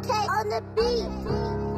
okay on the beat.